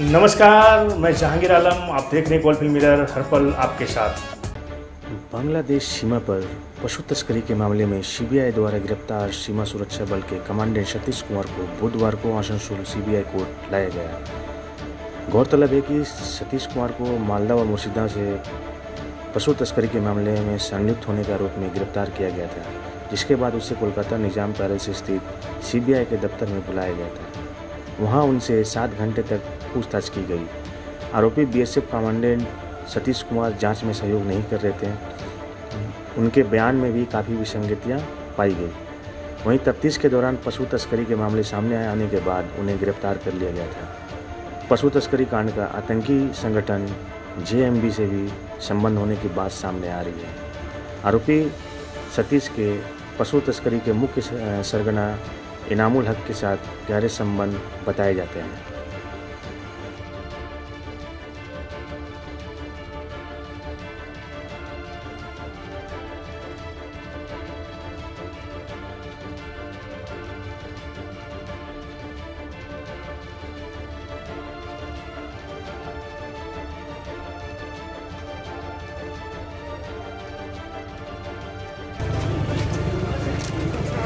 नमस्कार, मैं जहांगीर आलम, आप देख रहे हैं मिरर हर पल आपके साथ। बांग्लादेश सीमा पर पशु तस्करी के मामले में सीबीआई द्वारा गिरफ़्तार सीमा सुरक्षा बल के कमांडेंट सतीश कुमार को बुधवार को आसनसोल सीबीआई कोर्ट लाया गया। गौरतलब है कि सतीश कुमार को मालदा और मुर्शिदा से पशु तस्करी के मामले में संलिप्त होने के आरोप में गिरफ़्तार किया गया था, जिसके बाद उसे कोलकाता निज़ाम पैलेस स्थित सीबीआई के दफ्तर में बुलाया गया था। वहाँ उनसे सात घंटे तक पूछताछ की गई। आरोपी बीएसएफ कमांडेंट सतीश कुमार जाँच में सहयोग नहीं कर रहे थे। उनके बयान में भी काफ़ी विसंगतियाँ पाई गई। वहीं तफ्तीश के दौरान पशु तस्करी के मामले सामने आने के बाद उन्हें गिरफ़्तार कर लिया गया था। पशु तस्करी कांड का आतंकी संगठन जेएमबी से भी संबंध होने की बात सामने आ रही है। आरोपी सतीश के पशु तस्करी के मुख्य सरगना इनामुल हक के साथ गहरे संबंध बताए जाते हैं।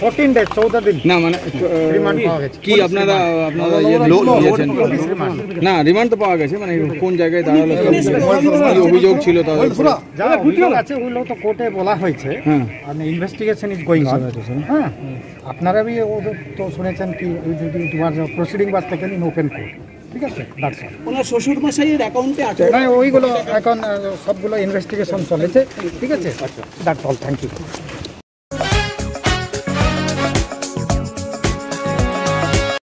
ফোরটিন ডেজ চৌদ্দ দিন। না মানে রিমান্ড পাওয়া গেছে। কি আপনারা আপনারা ইয়ে লো নিয়েছেন না রিমান্ড তো পাওয়া গেছে মানে কোন জায়গায় দাঁড়াল কি অভিযোগ ছিল তাহলে যা অভিযোগ আছে ওগুলো তো কোর্টে বলা হয়েছে। হ্যাঁ। মানে ইনভেস্টিগেশন ইজ গোয়িং অন হ্যাঁ। আপনারা भी তো শুনেছেন কি প্রসিডিং ওপেন কোর্ট ঠিক আছে? দ্যাটস অল ওনার শ্বশুর মশাইয়ের অ্যাকাউন্টে আছে। মানে ওইগুলো এখন সবগুলো ইনভেস্টিগেশন চলেছে। ঠিক আছে? That's all thank you